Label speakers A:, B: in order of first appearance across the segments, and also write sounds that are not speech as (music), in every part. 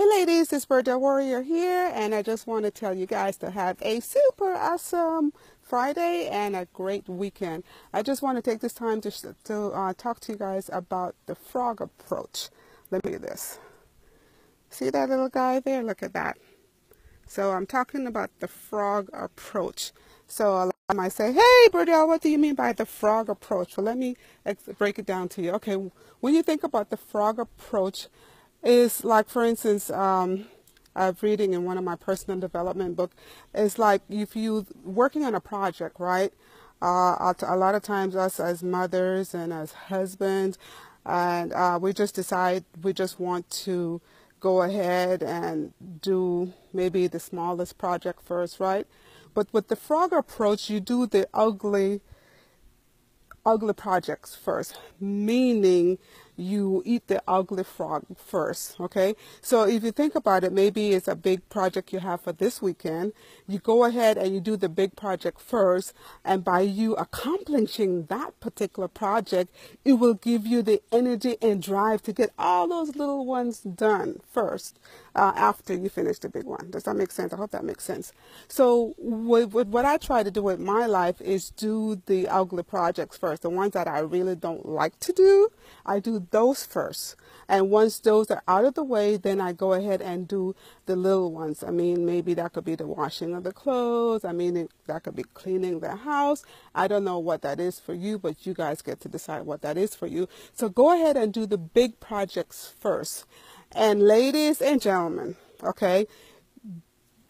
A: Hey ladies, it's Berdel Warrior here, and I just want to tell you guys to have a super awesome Friday and a great weekend. I just want to take this time to, to uh, talk to you guys about the frog approach. Let me do this. See that little guy there? Look at that. So I'm talking about the frog approach. So a lot might say, hey, Berdel, what do you mean by the frog approach? Well, let me break it down to you. Okay, when you think about the frog approach, is like, for instance, um, I'm reading in one of my personal development book, is like if you working on a project, right? Uh, a lot of times us as mothers and as husbands, and uh, we just decide we just want to go ahead and do maybe the smallest project first, right? But with the frog approach, you do the ugly, ugly projects first, meaning you eat the ugly frog first, okay? So if you think about it, maybe it's a big project you have for this weekend. You go ahead and you do the big project first, and by you accomplishing that particular project, it will give you the energy and drive to get all those little ones done first uh, after you finish the big one. Does that make sense? I hope that makes sense. So with, with what I try to do with my life is do the ugly projects first, the ones that I really don't like to do. I do those first. And once those are out of the way, then I go ahead and do the little ones. I mean, maybe that could be the washing of the clothes. I mean, it, that could be cleaning the house. I don't know what that is for you, but you guys get to decide what that is for you. So go ahead and do the big projects first. And ladies and gentlemen, okay,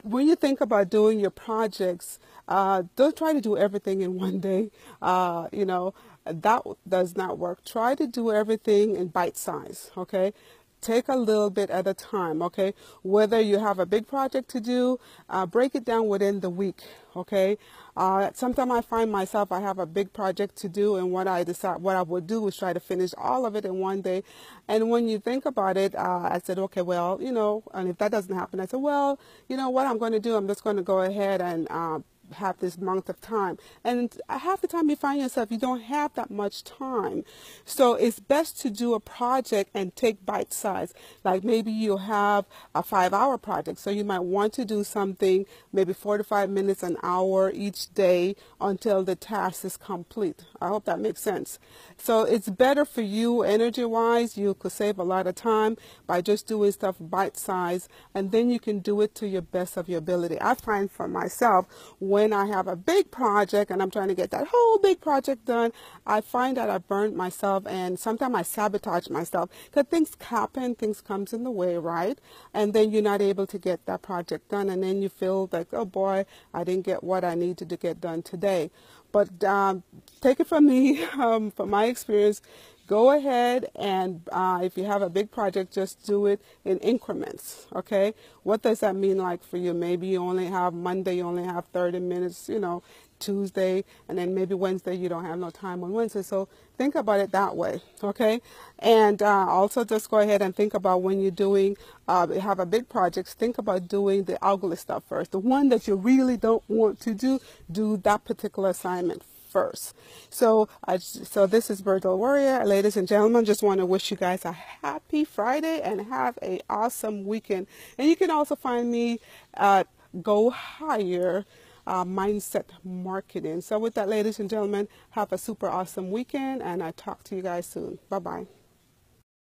A: when you think about doing your projects, uh, don't try to do everything in one day. Uh, you know, that does not work. Try to do everything in bite size, okay? Take a little bit at a time, okay? Whether you have a big project to do, uh, break it down within the week, okay? Uh, sometimes I find myself I have a big project to do, and what I decide what I would do is try to finish all of it in one day. And when you think about it, uh, I said, okay, well, you know, and if that doesn't happen, I said, well, you know, what I'm going to do, I'm just going to go ahead and uh, have this month of time. And half the time you find yourself, you don't have that much time. So it's best to do a project and take bite size. Like maybe you'll have a five hour project. So you might want to do something maybe four to five minutes, an hour each day until the task is complete. I hope that makes sense. So it's better for you energy wise. You could save a lot of time by just doing stuff bite size and then you can do it to your best of your ability. I find for myself when when I have a big project and I'm trying to get that whole big project done, I find that I burn myself and sometimes I sabotage myself because things happen, things comes in the way, right? And then you're not able to get that project done and then you feel like, oh boy, I didn't get what I needed to get done today. But um, take it from me, (laughs) um, from my experience, go ahead and uh, if you have a big project, just do it in increments. Okay, what does that mean like for you? Maybe you only have Monday, you only have 30 minutes, you know, Tuesday, and then maybe Wednesday you don't have no time on Wednesday. So think about it that way, okay? And uh, also just go ahead and think about when you're doing, uh, have a big project, think about doing the ugly stuff first. The one that you really don't want to do, do that particular assignment first. So, I, so this is Berdel Warrior. Ladies and gentlemen, just want to wish you guys a happy Friday and have a awesome weekend. And you can also find me at Go Higher uh, Mindset Marketing. So with that, ladies and gentlemen, have a super awesome weekend and I talk to you guys soon. Bye-bye.